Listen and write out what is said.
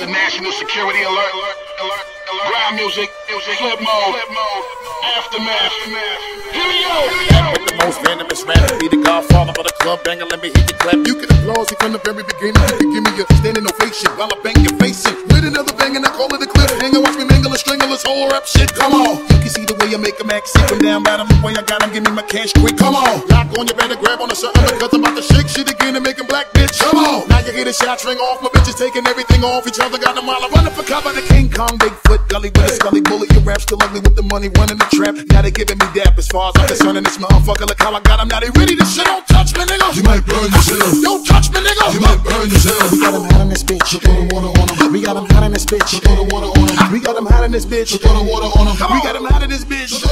is a national security alert. Ground music, flip mode, aftermath. Here we go. With the most venomous rap, be the godfather of the club banger. Let me hit your clap. You can applause me from the very beginning. You can give me a standing ovation while I bang your face in. With another bang and I call it a cliffhanger. Watch me mingle a string of this whole rap shit. Come on. You can see the way I make them act sick. When down bottom, the way I got got 'em, give me my cash quick. Come on. Lock on, you better grab on a something because I'm about to shake shit again and make 'em black bitch. Come on. Now you hear the shot ring off. My bitches taking everything off each other. Got them all. I'm running for cover. The King Kong, Bigfoot, gully with a scully bullet. Your rap still ugly with the money running the trap. Now they giving me dap as far as I'm concerned. And this motherfucker, look how I got got 'em. Now they ready to shit. Don't touch me, nigga. You might burn yourself. Don't touch me, nigga. You might burn yourself. We got him hot in this bitch. Throw the water on him. We got him hot in this bitch. Throw the water on him. We got him hot in this bitch. Throw the water on him. We got him hot in this bitch.